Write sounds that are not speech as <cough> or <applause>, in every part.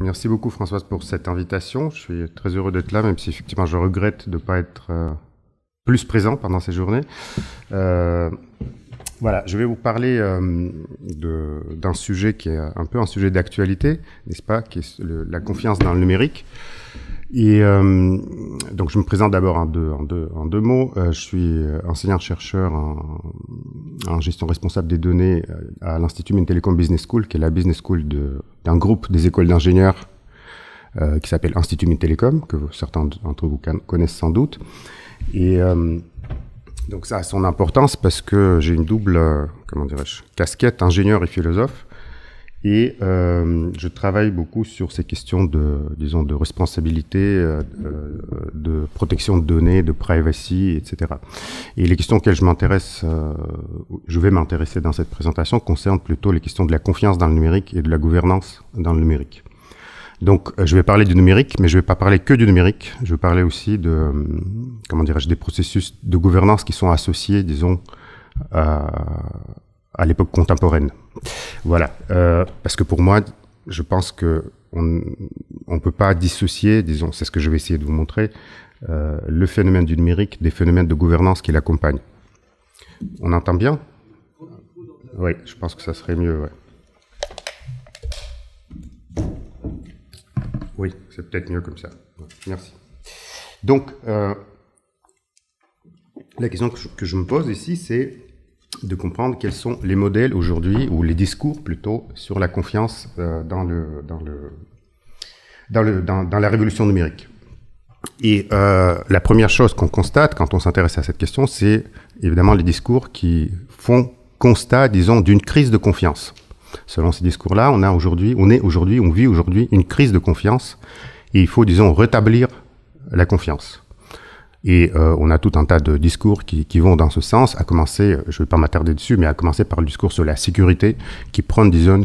Merci beaucoup Françoise pour cette invitation. Je suis très heureux d'être là, même si effectivement je regrette de ne pas être euh, plus présent pendant ces journées. Euh, voilà, je vais vous parler euh, d'un sujet qui est un peu un sujet d'actualité, n'est-ce pas, qui est la confiance dans le numérique. Et euh, donc je me présente d'abord en deux, en deux, en deux mots. Euh, je suis enseignant-chercheur en, en, gestion responsable des données à l'Institut Mintelecom Business School, qui est la business school d'un groupe des écoles d'ingénieurs euh, qui s'appelle Institut Mintelecom, que certains d'entre vous connaissent sans doute. Et euh, donc ça a son importance parce que j'ai une double, comment dirais-je, casquette ingénieur et philosophe. Et euh, je travaille beaucoup sur ces questions de, disons, de responsabilité, euh, de protection de données, de privacy, etc. Et les questions auxquelles je m'intéresse, euh, je vais m'intéresser dans cette présentation, concernent plutôt les questions de la confiance dans le numérique et de la gouvernance dans le numérique. Donc, je vais parler du numérique, mais je ne vais pas parler que du numérique. Je vais parler aussi de, comment dirais-je, des processus de gouvernance qui sont associés, disons, à, à l'époque contemporaine. Voilà, euh, parce que pour moi, je pense que on ne peut pas dissocier, disons, c'est ce que je vais essayer de vous montrer, euh, le phénomène du numérique des phénomènes de gouvernance qui l'accompagnent. On entend bien? Oui, je pense que ça serait mieux. Oui, c'est peut-être mieux comme ça. Merci. Donc, euh, la question que je, que je me pose ici, c'est de comprendre quels sont les modèles aujourd'hui, ou les discours plutôt, sur la confiance euh, dans, le, dans, le, dans, le, dans, la révolution numérique. Et euh, la première chose qu'on constate quand on s'intéresse à cette question, c'est évidemment les discours qui font constat, disons, d'une crise de confiance. Selon ces discours-là, on a aujourd'hui, on est aujourd'hui, on vit aujourd'hui une crise de confiance, et il faut, disons, rétablir la confiance. Et euh, on a tout un tas de discours qui, vont dans ce sens, à commencer, euh, je ne vais pas m'attarder dessus, mais à commencer par le discours sur la sécurité, qui prend, disons,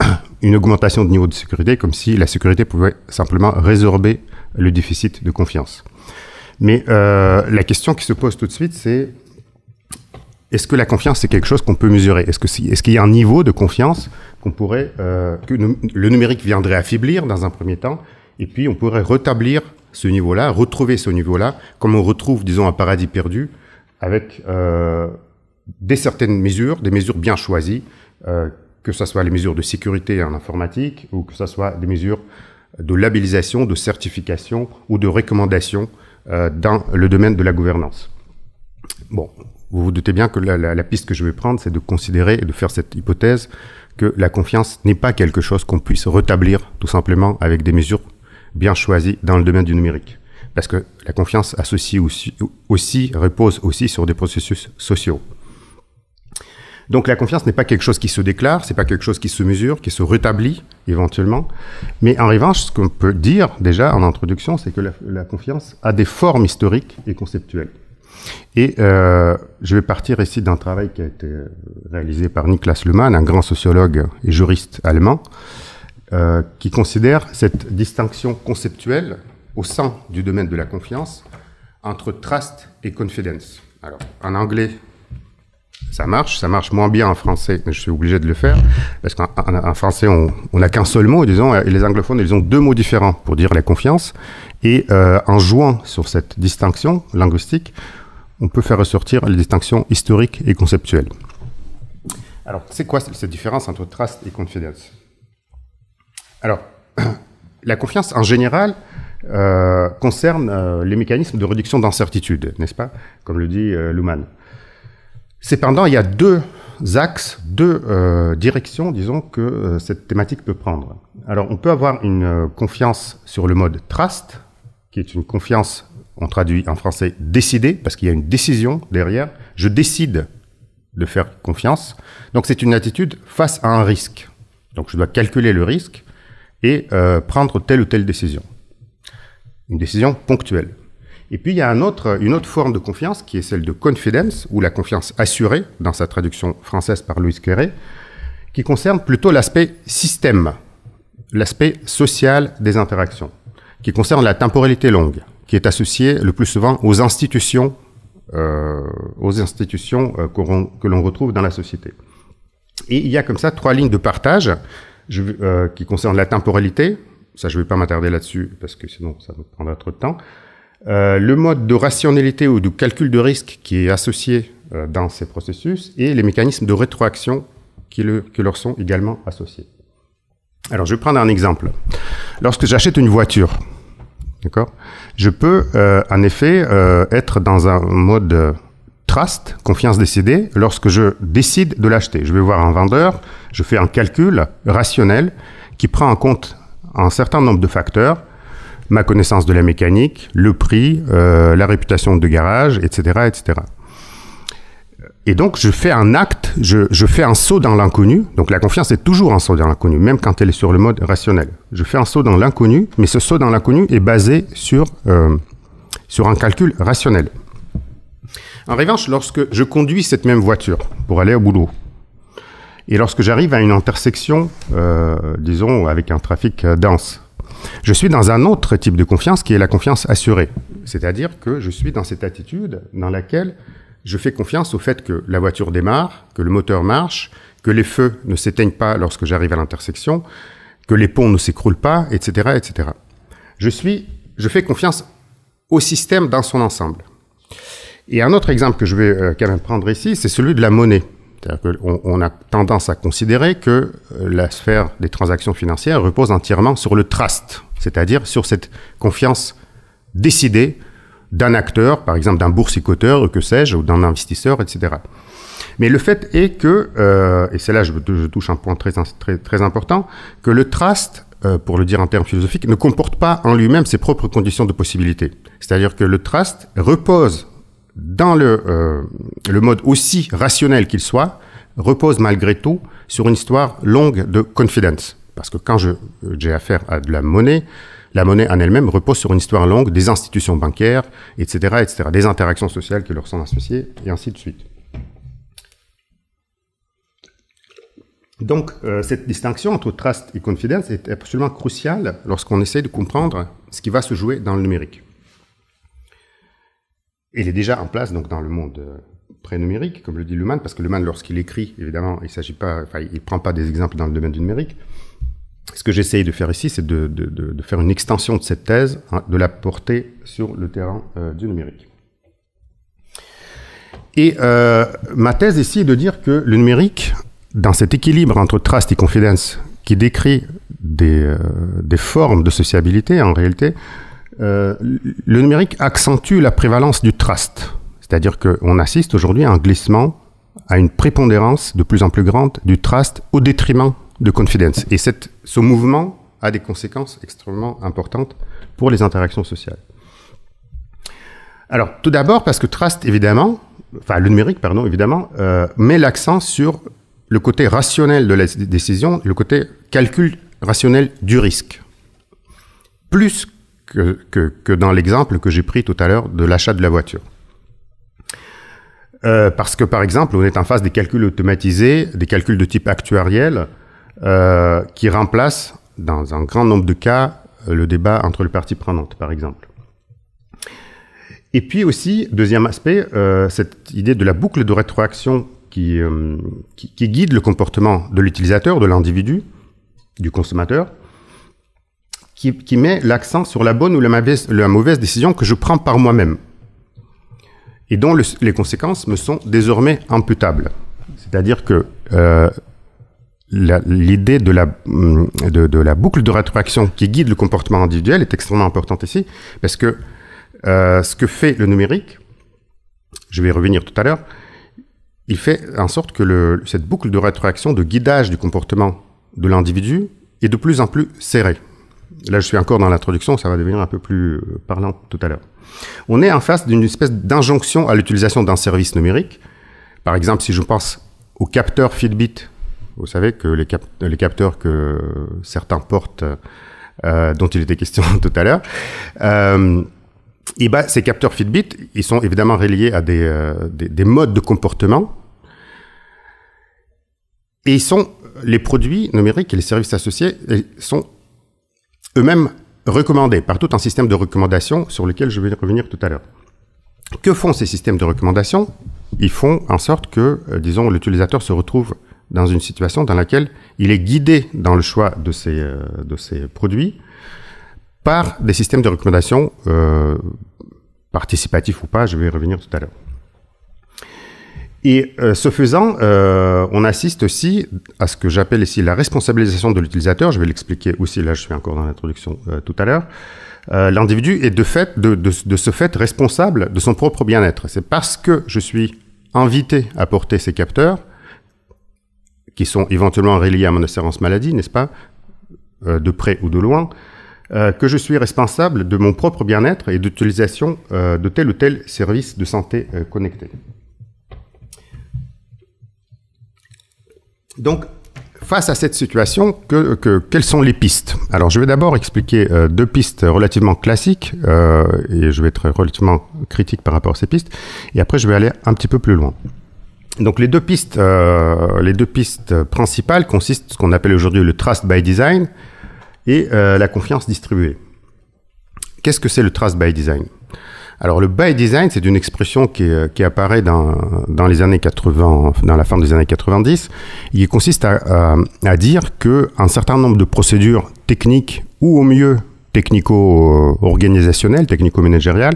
<coughs> une augmentation de niveau de sécurité, comme si la sécurité pouvait simplement résorber le déficit de confiance. Mais euh, la question qui se pose tout de suite, c'est est-ce que la confiance, c'est quelque chose qu'on peut mesurer? Est-ce qu'il y a un niveau de confiance qu'on pourrait, que le numérique viendrait affaiblir dans un premier temps, et puis on pourrait rétablir ce niveau-là, retrouver ce niveau-là, comme on retrouve, disons, un paradis perdu, avec euh, des certaines mesures, des mesures bien choisies, euh, que ce soit les mesures de sécurité en informatique ou que ce soit des mesures de labellisation, de certification ou de recommandation euh, dans le domaine de la gouvernance. Bon, vous vous doutez bien que la, la, la piste que je vais prendre, c'est de considérer et de faire cette hypothèse que la confiance n'est pas quelque chose qu'on puisse rétablir tout simplement avec des mesures bien choisi dans le domaine du numérique. Parce que la confiance associe aussi, aussi, repose aussi sur des processus sociaux. Donc la confiance n'est pas quelque chose qui se déclare, c'est pas quelque chose qui se mesure, qui se rétablit éventuellement. Mais en revanche, ce qu'on peut dire déjà en introduction, c'est que la, confiance a des formes historiques et conceptuelles. Et euh, je vais partir ici d'un travail qui a été réalisé par Niklas Luhmann, un grand sociologue et juriste allemand, euh, qui considère cette distinction conceptuelle au sein du domaine de la confiance entre trust et confidence. Alors, en anglais, ça marche, ça marche moins bien en français, mais je suis obligé de le faire, parce qu'en français, on n'a qu'un seul mot, disons, et les anglophones, ils ont deux mots différents pour dire la confiance, et euh, en jouant sur cette distinction linguistique, on peut faire ressortir les distinctions historiques et conceptuelles. Alors, c'est quoi cette différence entre trust et confidence? Alors, <clears throat> la confiance, en général, euh, concerne euh, les mécanismes de réduction d'incertitude, n'est-ce pas Comme le dit euh, Luhmann. Cependant, il y a deux axes, deux euh, directions, disons, que euh, cette thématique peut prendre. Alors, on peut avoir une confiance sur le mode trust, qui est une confiance, on traduit en français, décidée, parce qu'il y a une décision derrière. Je décide de faire confiance. Donc, c'est une attitude face à un risque. Donc, je dois calculer le risque et euh, prendre telle ou telle décision. Une décision ponctuelle. Et puis il y a une autre forme de confiance qui est celle de confidence, ou la confiance assurée, dans sa traduction française par Louis Quéré, qui concerne plutôt l'aspect système, l'aspect social des interactions, qui concerne la temporalité longue, qui est associée le plus souvent aux institutions, euh, aux institutions euh, que l'on retrouve dans la société. Et il y a comme ça trois lignes de partage je, qui concerne la temporalité. Ça, je ne vais pas m'attarder là-dessus parce que sinon ça nous prendra trop de temps. le mode de rationalité ou de calcul de risque qui est associé dans ces processus et les mécanismes de rétroaction qui, le, leur sont également associés. Alors, je vais prendre un exemple. Lorsque j'achète une voiture, d'accord, je peux euh, en effet euh, être dans un mode trust, confiance décidée, lorsque je décide de l'acheter. Je vais voir un vendeur, je fais un calcul rationnel qui prend en compte un certain nombre de facteurs, ma connaissance de la mécanique, le prix, euh, la réputation de garage, etc., etc. Et donc, je fais un acte, je, fais un saut dans l'inconnu. Donc, la confiance est toujours un saut dans l'inconnu, même quand elle est sur le mode rationnel. Je fais un saut dans l'inconnu, mais ce saut dans l'inconnu est basé sur, euh, sur un calcul rationnel. En revanche, lorsque je conduis cette même voiture pour aller au boulot, et lorsque j'arrive à une intersection, euh, disons, avec un trafic euh, dense, je suis dans un autre type de confiance qui est la confiance assurée. C'est-à-dire que je suis dans cette attitude dans laquelle je fais confiance au fait que la voiture démarre, que le moteur marche, que les feux ne s'éteignent pas lorsque j'arrive à l'intersection, que les ponts ne s'écroulent pas, etc., etc. Je suis, je fais confiance au système dans son ensemble. Et un autre exemple que je vais euh, quand même prendre ici, c'est celui de la monnaie. Qu'on on a tendance à considérer que euh, la sphère des transactions financières repose entièrement sur le trust, c'est-à-dire sur cette confiance décidée d'un acteur, par exemple d'un boursicoteur, que sais-je, ou d'un investisseur, etc. Mais le fait est que, euh, et c'est là je, je, touche un point très, important, que le trust, pour le dire en termes philosophiques, ne comporte pas en lui-même ses propres conditions de possibilité. C'est-à-dire que le trust repose dans le, euh, le mode aussi rationnel qu'il soit, repose malgré tout sur une histoire longue de confidence. Parce que quand j'ai affaire à de la monnaie, la monnaie en elle-même repose sur une histoire longue des institutions bancaires, etc., etc., des interactions sociales qui leur sont associées, et ainsi de suite. Donc, euh, cette distinction entre trust et confidence est absolument cruciale lorsqu'on essaie de comprendre ce qui va se jouer dans le numérique. Elle est déjà en place donc dans le monde euh, pré-numérique, comme le dit Luhmann, parce que Luhmann, lorsqu'il écrit, évidemment, il s'agit pas, enfin, il prend pas des exemples dans le domaine du numérique, ce que j'essaye de faire ici, c'est de, faire une extension de cette thèse, hein, de la porter sur le terrain euh, du numérique. Et euh, ma thèse ici est de dire que le numérique, dans cet équilibre entre trust et confidence, qui décrit des formes de sociabilité en réalité, le numérique accentue la prévalence du trust. C'est-à-dire qu'on assiste aujourd'hui à un glissement, à une prépondérance de plus en plus grande du trust au détriment de confidence. Et ce mouvement a des conséquences extrêmement importantes pour les interactions sociales. Alors, tout d'abord, parce que Trust, évidemment, enfin le numérique, pardon, évidemment, euh, met l'accent sur le côté rationnel de la décision, le côté calcul rationnel du risque. Plus que, dans l'exemple que j'ai pris tout à l'heure de l'achat de la voiture. Euh, parce que, par exemple, on est en face des calculs automatisés, des calculs de type actuariel, euh, qui remplace, dans un grand nombre de cas, le débat entre les parties prenantes, par exemple. Et puis aussi, deuxième aspect, euh, cette idée de la boucle de rétroaction qui guide le comportement de l'utilisateur, de l'individu, du consommateur, qui, met l'accent sur la bonne ou la mauvaise, décision que je prends par moi-même et dont le, les conséquences me sont désormais imputables. C'est-à-dire que euh, l'idée de la, hum, de, la boucle de rétroaction qui guide le comportement individuel est extrêmement importante ici, parce que euh, ce que fait le numérique, je vais y revenir tout à l'heure, il fait en sorte que cette boucle de rétroaction, de guidage du comportement de l'individu est de plus en plus serrée. Là, je suis encore dans l'introduction, ça va devenir un peu plus euh, parlant tout à l'heure. On est en face d'une espèce d'injonction à l'utilisation d'un service numérique. Par exemple, si je pense au capteur Fitbit vous savez que les, cap les capteurs que certains portent, euh, dont il était question <laughs> tout à l'heure, euh, et ben, ces capteurs Fitbit, ils sont évidemment reliés à des, des, des, modes de comportement. Et ils sont, les produits numériques et les services associés sont eux-mêmes recommandés par tout un système de recommandation sur lequel je vais revenir tout à l'heure. Que font ces systèmes de recommandation Ils font en sorte que, euh, disons, l'utilisateur se retrouve dans une situation dans laquelle il est guidé dans le choix de ses, euh, produits par des systèmes de recommandation euh, participatifs ou pas, je vais y revenir tout à l'heure. Et euh, ce faisant, euh, on assiste aussi à ce que j'appelle ici la responsabilisation de l'utilisateur. Je vais l'expliquer aussi, là je suis encore dans l'introduction euh, tout à l'heure. Euh, L'individu est de, fait, de, de, de ce fait responsable de son propre bien-être. C'est parce que je suis invité à porter ces capteurs, qui sont éventuellement reliés à mon assurance maladie, n'est-ce pas, euh, de près ou de loin, euh, que je suis responsable de mon propre bien-être et d'utilisation de tel ou tel service de santé connecté. Donc, face à cette situation, que, que, quelles sont les pistes? Alors, je vais d'abord expliquer euh, deux pistes relativement classiques, euh, et je vais être relativement critique par rapport à ces pistes, et après, je vais aller un petit peu plus loin. Donc, les deux pistes, euh, les deux pistes principales consistent ce qu'on appelle aujourd'hui le trust by design et la confiance distribuée. Qu'est-ce que c'est le trust by design? Alors le by design, c'est une expression qui, qui apparaît dans, les années 80, dans la fin des années 90, et qui consiste à, dire que un certain nombre de procédures techniques ou au mieux technico-organisationnelles, technico-managériales,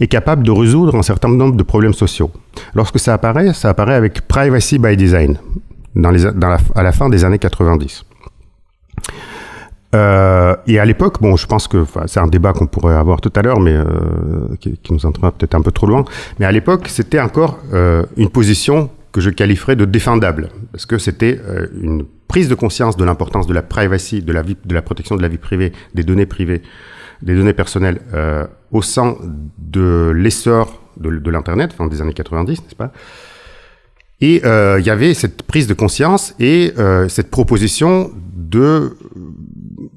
est capable de résoudre un certain nombre de problèmes sociaux. Lorsque ça apparaît, ça apparaît avec privacy by design à la fin des années 90. Euh, et à l'époque, bon, je pense que c'est un débat qu'on pourrait avoir tout à l'heure, mais euh, qui, qui, nous entraînera peut-être un peu trop loin. Mais à l'époque, c'était encore euh, une position que je qualifierais de défendable, parce que c'était euh, une prise de conscience de l'importance de la privacy, de la vie, de la protection de la vie privée, des données privées, des données personnelles, euh, au sein de l'essor de, de l'internet, fin des années 90, n'est-ce pas? Et euh, il y avait cette prise de conscience et cette proposition de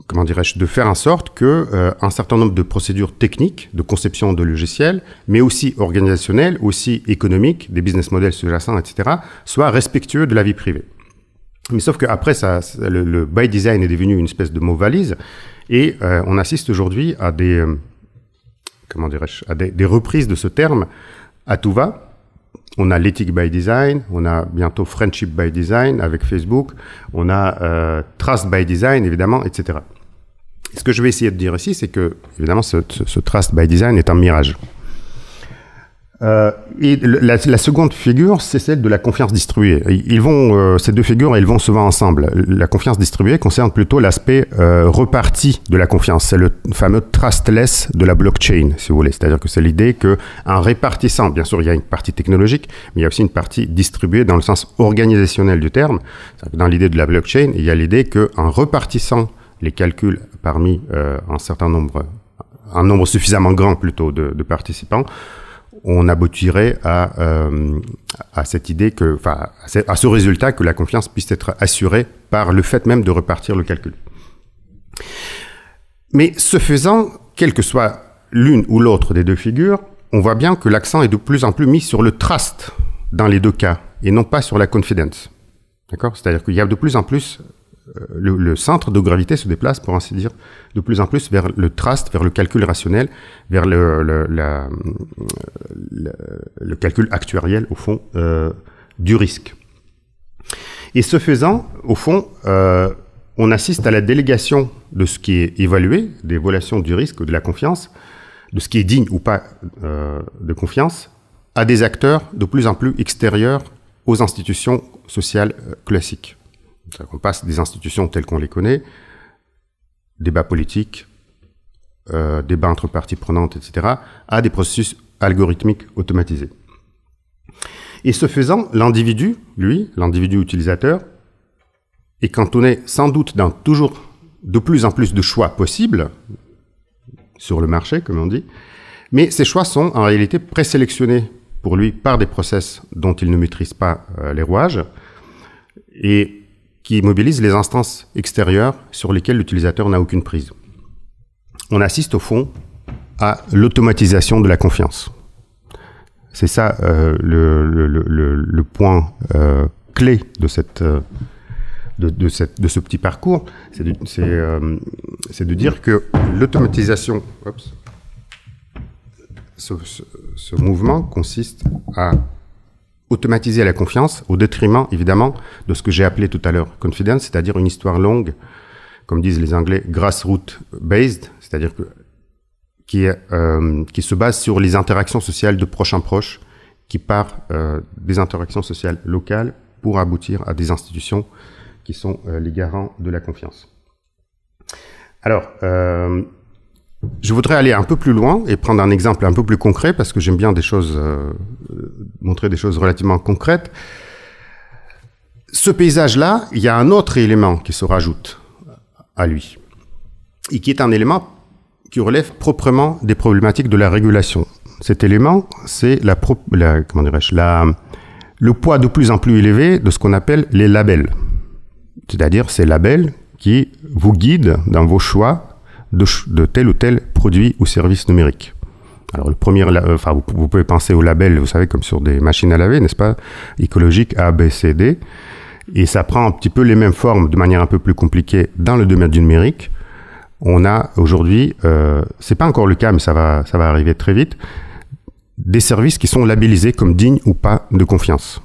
comment dirais-je, de faire en sorte que euh, un certain nombre de procédures techniques de conception de logiciels, mais aussi organisationnelles, aussi économiques, des business models sous-jacents, etc., soient respectueux de la vie privée. Mais sauf qu'après, ça, le, le by design est devenu une espèce de mot valise, et euh, on assiste aujourd'hui à des, euh, comment dirais-je, à des, des reprises de ce terme à tout va, on a l'éthique by design, on a bientôt friendship by design avec Facebook, on a euh, trust by design évidemment, etc. Ce que je vais essayer de dire ici, c'est que évidemment ce, trust by design est un mirage. Euh, et la, seconde figure, c'est celle de la confiance distribuée. Ils vont, euh, ces deux figures, elles vont souvent ensemble. La confiance distribuée concerne plutôt l'aspect euh, reparti de la confiance. C'est le fameux trustless de la blockchain, si vous voulez. C'est-à-dire que c'est l'idée que répartissant, bien sûr, il y a une partie technologique, mais il y a aussi une partie distribuée dans le sens organisationnel du terme. Dans l'idée de la blockchain, il y a l'idée qu'en repartissant les calculs parmi euh, un certain nombre, un nombre suffisamment grand plutôt de, participants, on aboutirait à, euh, à cette idée que, enfin, à ce résultat que la confiance puisse être assurée par le fait même de repartir le calcul. Mais ce faisant, quelle que soit l'une ou l'autre des deux figures, on voit bien que l'accent est de plus en plus mis sur le trust dans les deux cas et non pas sur la confidence. D'accord? C'est-à-dire qu'il y a de plus en plus le, le, centre de gravité se déplace, pour ainsi dire, de plus en plus vers le trust, vers le calcul rationnel, vers le, calcul actuariel, au fond, euh, du risque. Et ce faisant, au fond, euh, on assiste à la délégation de ce qui est évalué, des évaluations du risque, de la confiance, de ce qui est digne ou pas euh, de confiance, à des acteurs de plus en plus extérieurs aux institutions sociales euh, On passe des institutions telles qu'on les connaît, débats politiques, euh, débats entre parties prenantes, etc., à des processus algorithmiques automatisés. Et ce faisant, l'individu, lui, l'individu utilisateur, est cantonné sans doute dans toujours de plus en plus de choix possibles sur le marché, comme on dit, mais ces choix sont en réalité présélectionnés pour lui par des process dont il ne maîtrise pas euh, les rouages, et qui mobilise les instances extérieures sur lesquelles l'utilisateur n'a aucune prise. On assiste au fond à l'automatisation de la confiance. C'est ça euh, le, point euh, clé de cette, euh, de, de, ce petit parcours, c'est de, de, dire que l'automatisation, ce, ce, mouvement consiste à automatiser la confiance au détriment, évidemment, de ce que j'ai appelé tout à l'heure confidence, c'est-à-dire une histoire longue, comme disent les Anglais, grassroots based, c'est-à-dire que qui, euh, qui se base sur les interactions sociales de proche en proche, qui part euh, des interactions sociales locales pour aboutir à des institutions qui sont euh, les garants de la confiance. Alors, euh, je voudrais aller un peu plus loin et prendre un exemple un peu plus concret parce que j'aime bien des choses, euh, montrer des choses relativement concrètes. Ce paysage-là, il y a un autre élément qui se rajoute à lui et qui est un élément qui relève proprement des problématiques de la régulation. Cet élément, c'est le poids de plus en plus élevé de ce qu'on appelle les labels. C'est-à-dire ces labels qui vous guident dans vos choix de, tel ou tel produit ou service numérique. Alors le premier, enfin vous, pouvez penser au label, vous savez comme sur des machines à laver, n'est-ce pas, écologique A, B, C, D, et ça prend un petit peu les mêmes formes de manière un peu plus compliquée dans le domaine du numérique. On a aujourd'hui, euh, c'est pas encore le cas, mais ça va, ça va arriver très vite, des services qui sont labellisés comme dignes ou pas de confiance.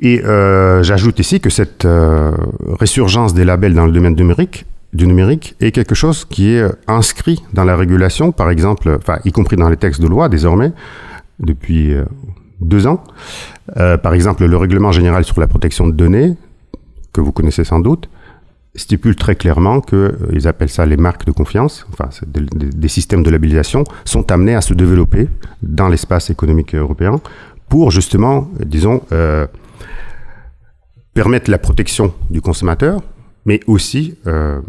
Et euh, j'ajoute ici que cette euh, résurgence des labels dans le domaine numérique, du numérique est quelque chose qui est inscrit dans la régulation, par exemple, enfin, y compris dans les textes de loi désormais, depuis euh, deux ans. Euh, par exemple, le règlement général sur la protection de données, que vous connaissez sans doute, stipule très clairement que, euh, ils appellent ça les marques de confiance, des, systèmes de labellisation, sont amenés à se développer dans l'espace économique européen pour justement, disons, euh, permettre la protection du consommateur, mais aussi euh,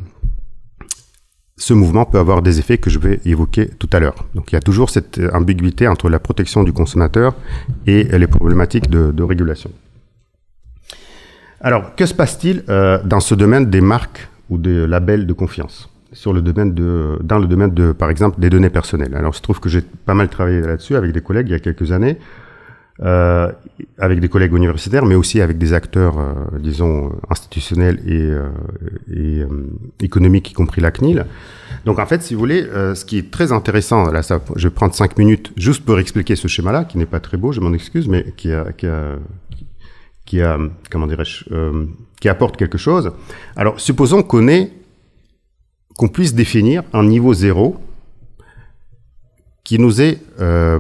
ce mouvement peut avoir des effets que je vais évoquer tout à l'heure. Donc il y a toujours cette ambiguïté entre la protection du consommateur et les problématiques de, de régulation. Alors, que se passe-t-il euh, dans ce domaine des marques ou des labels de confiance? Sur le domaine de, dans le domaine de, par exemple, des données personnelles. Alors, il se trouve que j'ai pas mal travaillé là-dessus avec des collègues il y a quelques années, euh, avec des collègues universitaires, mais aussi avec des acteurs, euh, disons, institutionnels et, euh, et euh, économiques, y compris la CNIL. Donc, en fait, si vous voulez, euh, ce qui est très intéressant, là, ça, je vais prendre cinq minutes juste pour expliquer ce schéma-là, qui n'est pas très beau, je m'en excuse, mais qui a, qui a qui a, comment dirais-je, qui apporte quelque chose. Alors, supposons qu'on ait, qu'on puisse définir un niveau zéro qui nous est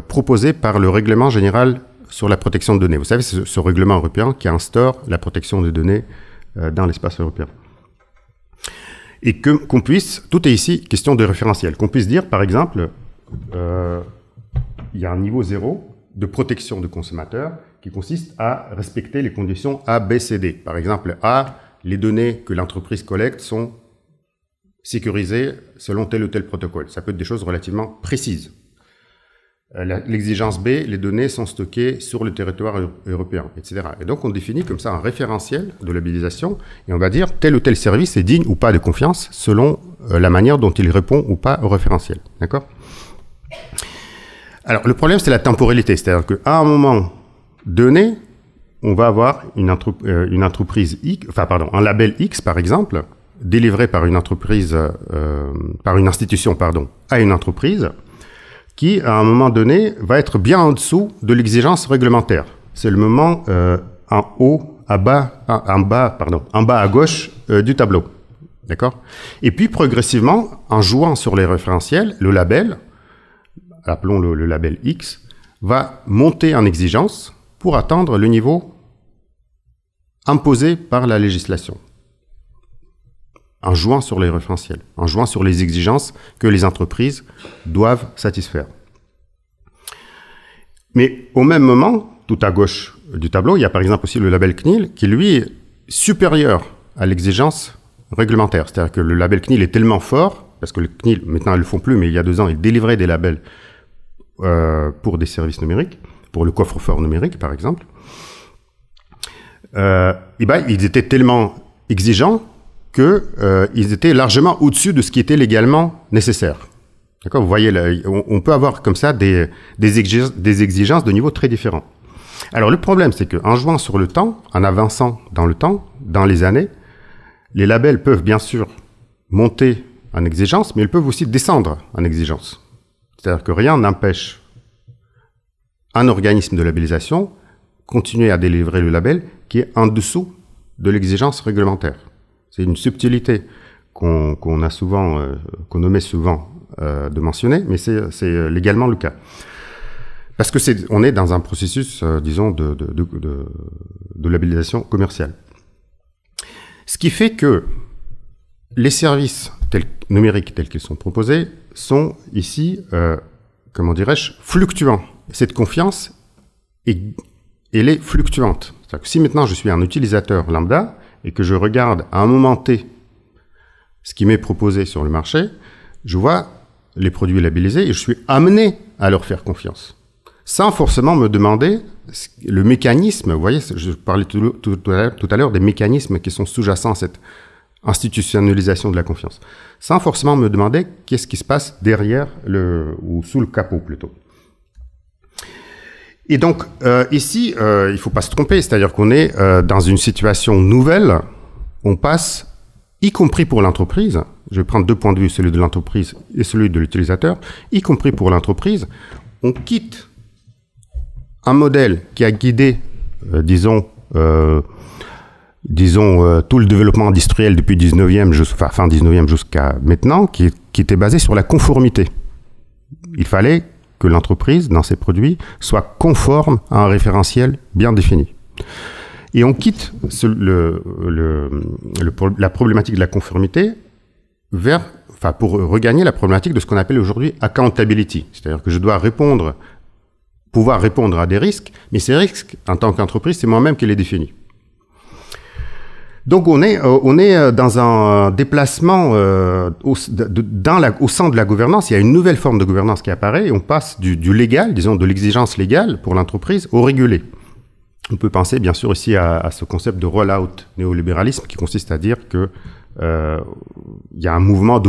proposé par le règlement général sur la protection de données. Vous savez, c'est ce règlement européen qui instaure la protection des données euh, dans l'espace européen. Et que qu'on puisse, tout est ici question de référentiel, qu'on puisse dire, par exemple, euh, il y a un niveau zéro de protection du consommateur qui consiste à respecter les conditions A, B, C, D. Par exemple, A, les données que l'entreprise collecte sont sécurisées selon tel ou tel protocole. Ça peut être des choses relativement précises. Euh, l'exigence B, les données sont stockées sur le territoire européen, etc. Et donc on définit comme ça un référentiel de labellisation et on va dire tel ou tel service est digne ou pas de confiance selon euh, la manière dont il répond ou pas au référentiel. D'accord? Alors le problème c'est la temporalité, c'est-à-dire qu'à un moment donné, on va avoir une, euh, entreprise X, enfin pardon, un label X par exemple, délivré par une entreprise, par une institution pardon, à une entreprise, qui à un moment donné va être bien en dessous de l'exigence réglementaire. C'est le moment euh, en haut, à bas, en bas, pardon, en bas à gauche euh, du tableau, d'accord? Et puis progressivement, en jouant sur les référentiels, le label, appelons le, le label X, va monter en exigence pour atteindre le niveau imposé par la législation, en jouant sur les référentiels, en jouant sur les exigences que les entreprises doivent satisfaire. Mais au même moment, tout à gauche du tableau, il y a par exemple aussi le label CNIL qui, lui, est supérieur à l'exigence réglementaire. C'est-à-dire que le label CNIL est tellement fort, parce que le CNIL, maintenant, ils le font plus, mais il y a deux ans, ils délivraient des labels euh, pour des services numériques, pour le coffre-fort numérique, par exemple, euh, et ben, ils étaient tellement exigeants qu'ils euh, étaient largement au-dessus de ce qui était légalement nécessaire. D'accord? Vous voyez, on, peut avoir comme ça des, exigences, de niveau très différents. Alors le problème, c'est qu'en jouant sur le temps, en avançant dans le temps, dans les années, les labels peuvent bien sûr monter en exigence, mais ils peuvent aussi descendre en exigence. C'est-à-dire que rien n'empêche un organisme de labellisation continuer à délivrer le label qui est en dessous de l'exigence réglementaire. C'est une subtilité qu'on a souvent, euh, qu'on omet souvent euh, de mentionner, mais c'est légalement le cas. Parce que on est dans un processus, euh, disons, de, de, de, de, labellisation commerciale. Ce qui fait que les services tels, numériques tels qu'ils sont proposés sont ici, euh, comment dirais-je, fluctuants. Cette confiance, est, elle est fluctuante. Que si maintenant je suis un utilisateur lambda et que je regarde à un moment T ce qui m'est proposé sur le marché, je vois les produits labellisés et je suis amené à leur faire confiance. Sans forcément me demander le mécanisme, vous voyez, je parlais tout, à l'heure des mécanismes qui sont sous-jacents à cette institutionnalisation de la confiance, sans forcément me demander qu'est-ce qui se passe derrière le, ou sous le capot plutôt. Et donc euh, ici, euh, il faut pas se tromper, c'est-à-dire qu'on est, euh, dans une situation nouvelle, on passe, y compris pour l'entreprise, je vais prendre deux points de vue, celui de l'entreprise et celui de l'utilisateur, y compris pour l'entreprise, on quitte un modèle qui a guidé, euh, disons, euh, disons, euh, tout le développement industriel depuis 19e, enfin, fin 19e jusqu'à maintenant, qui, qui, était basé sur la conformité. Il fallait que l'entreprise, dans ses produits, soit conforme à un référentiel bien défini. Et on quitte la problématique de la conformité vers, enfin, pour regagner la problématique de ce qu'on appelle aujourd'hui accountability. C'est-à-dire que je dois répondre, pouvoir répondre à des risques, mais ces risques, en tant qu'entreprise, c'est moi-même qui les définis. Donc on est euh, on est euh, dans un déplacement euh, au, dans la, au sein de la gouvernance. Il y a une nouvelle forme de gouvernance qui apparaît on passe du, du légal, disons de l'exigence légale pour l'entreprise, au régulé. On peut penser bien sûr ici à, à ce concept de roll-out néolibéralisme qui consiste à dire que euh, il y a un mouvement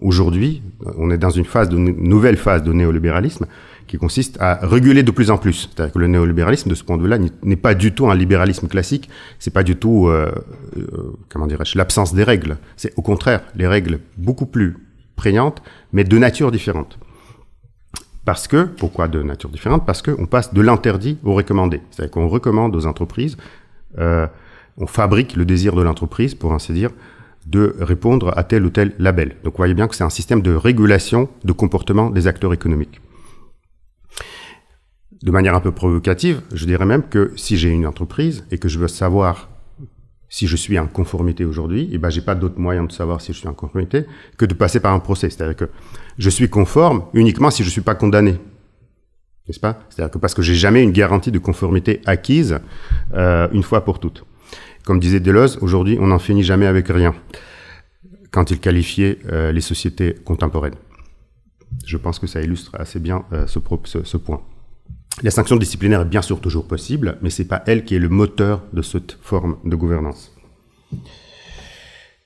aujourd'hui, on est dans une phase de nouvelle phase de néolibéralisme qui consiste à réguler de plus en plus. C'est-à-dire que le néolibéralisme, de ce point de vue-là, n'est pas du tout un libéralisme classique. C'est pas du tout, euh, euh, comment dirais-je, l'absence des règles. C'est au contraire les règles beaucoup plus prégnantes, mais de nature différente. Parce que, pourquoi de nature différente? Parce qu'on passe de l'interdit au recommandé. C'est-à-dire qu'on recommande aux entreprises, euh, on fabrique le désir de l'entreprise, pour ainsi dire, de répondre à tel ou tel label. Donc vous voyez bien que c'est un système de régulation de comportement des acteurs économiques de manière un peu provocative, je dirais même que si j'ai une entreprise et que je veux savoir si je suis en conformité aujourd'hui, eh ben j'ai pas d'autre moyen de savoir si je suis en conformité que de passer par un procès. C'est-à-dire que je suis conforme uniquement si je suis pas condamné. N'est-ce pas? C'est-à-dire que parce que j'ai jamais une garantie de conformité acquise euh, une fois pour toutes. Comme disait Deleuze, aujourd'hui on n'en finit jamais avec rien quand il qualifiait euh, les sociétés contemporaines. Je pense que ça illustre assez bien euh, ce point. La sanction disciplinaire est bien sûr toujours possible, mais c'est pas elle qui est le moteur de cette forme de gouvernance.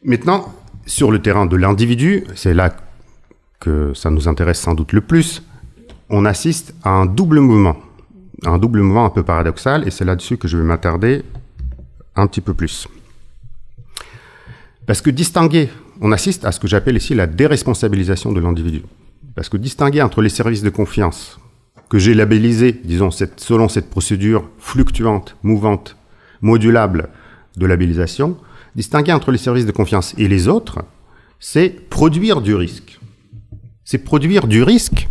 Maintenant, sur le terrain de l'individu, c'est là que ça nous intéresse sans doute le plus, on assiste à un double mouvement, un double mouvement un peu paradoxal, et c'est là-dessus que je vais m'attarder un petit peu plus. Parce que distinguer, on assiste à ce que j'appelle ici la déresponsabilisation de l'individu. Parce que distinguer entre les services de confiance, que j'ai labellisé, disons, selon cette procédure fluctuante, mouvante, modulable de labellisation, distinguer entre les services de confiance et les autres, c'est produire du risque. C'est produire du risque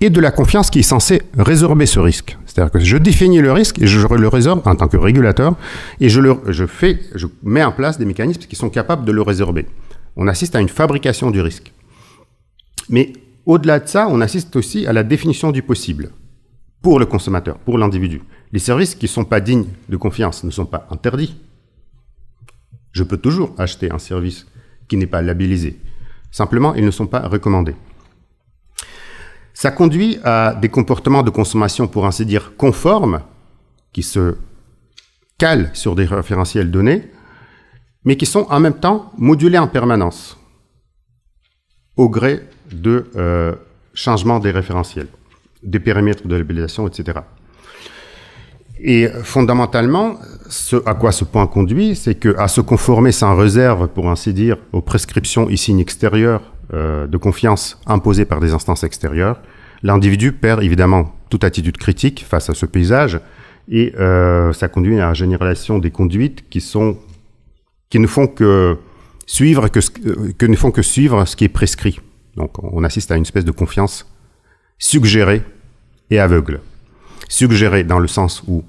et de la confiance qui est censée résorber ce risque. C'est-à-dire que je définis le risque et je le résorbe en tant que régulateur et je, le, je, fais, je mets en place des mécanismes qui sont capables de le résorber. On assiste à une fabrication du risque. Mais au-delà de ça, on assiste aussi à la définition du possible pour le consommateur, pour l'individu. Les services qui ne sont pas dignes de confiance ne sont pas interdits. Je peux toujours acheter un service qui n'est pas labellisé. Simplement, ils ne sont pas recommandés. Ça conduit à des comportements de consommation, pour ainsi dire, conformes, qui se calent sur des référentiels donnés, mais qui sont en même temps modulés en permanence, au gré de euh, changements des référentiels, des périmètres de labellisation, etc. Et fondamentalement, ce à quoi ce point conduit, c'est qu'à se conformer sans réserve, pour ainsi dire, aux prescriptions et signes extérieurs euh, de confiance imposées par des instances extérieures, l'individu perd évidemment toute attitude critique face à ce paysage et euh, ça conduit à la généralisation des conduites qui sont qui ne font que suivre que, euh, que ne font que suivre ce qui est prescrit. Donc on assiste à une espèce de confiance suggérée et aveugle. Suggérée dans le sens où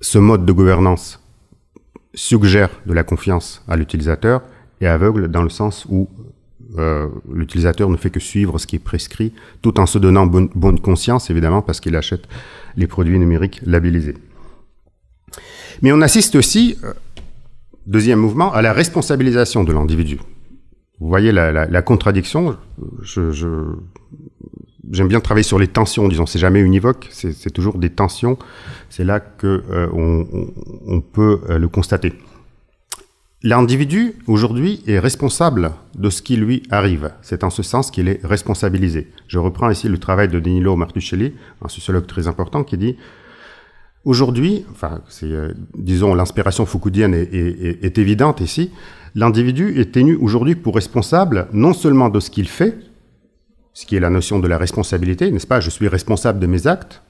ce mode de gouvernance suggère de la confiance à l'utilisateur et aveugle dans le sens où euh, l'utilisateur ne fait que suivre ce qui est prescrit tout en se donnant bonne, bonne conscience évidemment parce qu'il achète les produits numériques labellisés. Mais on assiste aussi, euh, deuxième mouvement, à la responsabilisation de l'individu. Vous voyez la, la, la contradiction. Je, je, j'aime bien travailler sur les tensions, disons, c'est jamais univoque, c'est toujours des tensions. C'est là que euh, on, on, on, peut euh, le constater. L'individu aujourd'hui est responsable de ce qui lui arrive. C'est en ce sens qu'il est responsabilisé. Je reprends ici le travail de Danilo Martuchelli, un sociologue très important, qui dit aujourd'hui, enfin, euh, disons l'inspiration foucoudienne est, est, est évidente ici. L'individu est tenu aujourd'hui pour responsable non seulement de ce qu'il fait, ce qui est la notion de la responsabilité, n'est-ce pas Je suis responsable de mes actes.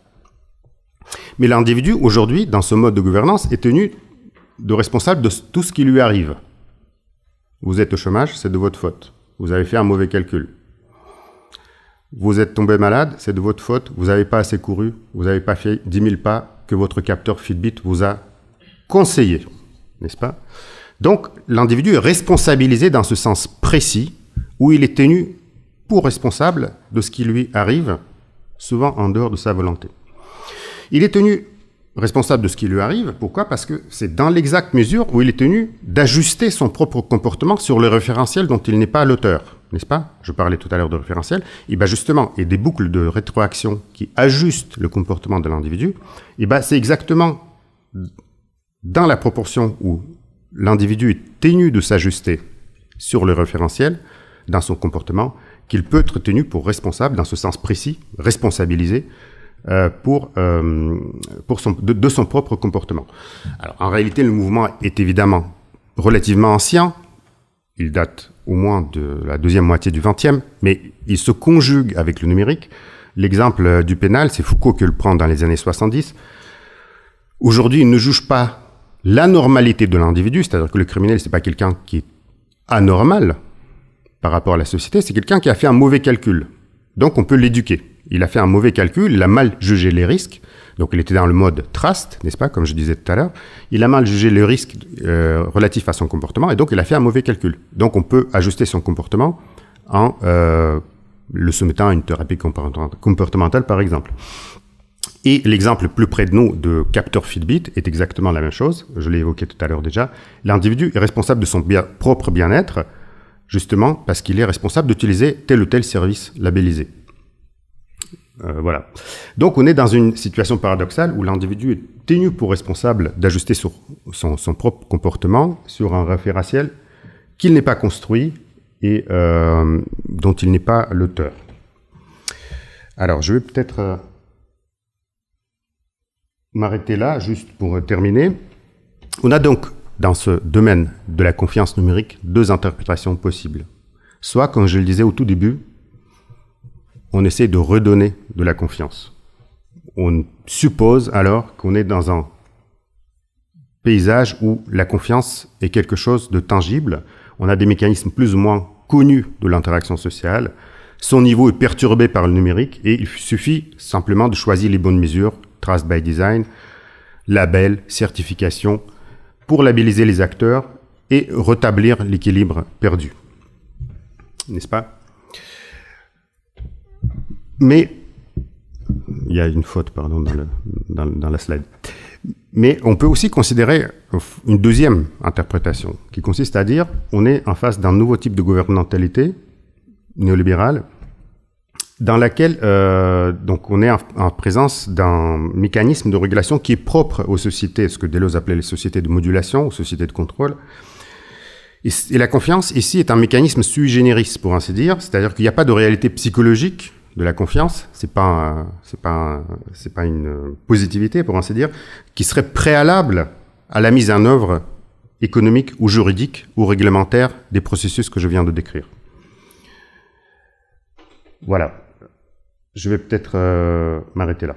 Mais l'individu, aujourd'hui, dans ce mode de gouvernance, est tenu de responsable de tout ce qui lui arrive. Vous êtes au chômage, c'est de votre faute. Vous avez fait un mauvais calcul. Vous êtes tombé malade, c'est de votre faute. Vous n'avez pas assez couru, vous n'avez pas fait 10 000 pas que votre capteur Fitbit vous a conseillé, n'est-ce pas? Donc, l'individu est responsabilisé dans ce sens précis où il est tenu pour responsable de ce qui lui arrive, souvent en dehors de sa volonté. Il est tenu responsable de ce qui lui arrive. Pourquoi? Parce que c'est dans l'exacte mesure où il est tenu d'ajuster son propre comportement sur le référentiel dont il n'est pas l'auteur, n'est-ce pas? Je parlais tout à l'heure de référentiel. Et bien justement, et des boucles de rétroaction qui ajustent le comportement de l'individu, et ben c'est exactement dans la proportion où l'individu est tenu de s'ajuster sur le référentiel dans son comportement qu'il peut être tenu pour responsable, dans ce sens précis, responsabilisé, euh, pour, euh, pour son, de, son propre comportement. En réalité, le mouvement est évidemment relativement ancien. Il date au moins de la deuxième moitié du XXe, mais il se conjugue avec le numérique. L'exemple du pénal, c'est Foucault qui le prend dans les années 70. Aujourd'hui, il ne juge pas l'anormalité de l'individu, c'est-à-dire que le criminel, c'est pas quelqu'un qui est anormal, par rapport à la société, c'est quelqu'un qui a fait un mauvais calcul. Donc on peut l'éduquer. Il a fait un mauvais calcul, il a mal jugé les risques. Donc il était dans le mode trust, n'est-ce pas, comme je disais tout à l'heure. Il a mal jugé le risque euh, relatif à son comportement et donc il a fait un mauvais calcul. Donc on peut ajuster son comportement en euh, le soumettant à une thérapie comportementale, par exemple. Et l'exemple plus près de nous de capteur Fitbit est exactement la même chose. Je l'ai évoqué tout à l'heure déjà. L'individu est responsable de son propre bien-être justement parce qu'il est responsable d'utiliser tel ou tel service labellisé. Euh, voilà. Donc on est dans une situation paradoxale où l'individu est tenu pour responsable d'ajuster son, propre comportement sur un référentiel qu'il n'est pas construit et euh, dont il n'est pas l'auteur. Alors je vais peut-être euh, m'arrêter là, juste pour terminer. On a donc dans ce domaine de la confiance numérique deux interprétations possibles. Soit, comme je le disais au tout début, on essaie de redonner de la confiance. On suppose alors qu'on est dans un paysage où la confiance est quelque chose de tangible. On a des mécanismes plus ou moins connus de l'interaction sociale. Son niveau est perturbé par le numérique et il suffit simplement de choisir les bonnes mesures, Trust by Design, label, certification, pour labelliser les acteurs et rétablir l'équilibre perdu. N'est-ce pas? Mais, il y a une faute, pardon, dans, le, dans, dans, la slide. Mais on peut aussi considérer une deuxième interprétation, qui consiste à dire on est en face d'un nouveau type de gouvernementalité néolibérale dans laquelle euh, donc on est en, en présence d'un mécanisme de régulation qui est propre aux sociétés, ce que Deleuze appelait les sociétés de modulation, aux sociétés de contrôle. Et, et la confiance ici est un mécanisme sui generis, pour ainsi dire, c'est-à-dire qu'il n'y a pas de réalité psychologique de la confiance, c'est pas c'est pas c'est pas une positivité, pour ainsi dire, qui serait préalable à la mise en œuvre économique ou juridique ou réglementaire des processus que je viens de décrire. Voilà. Je vais peut-être euh, m'arrêter là.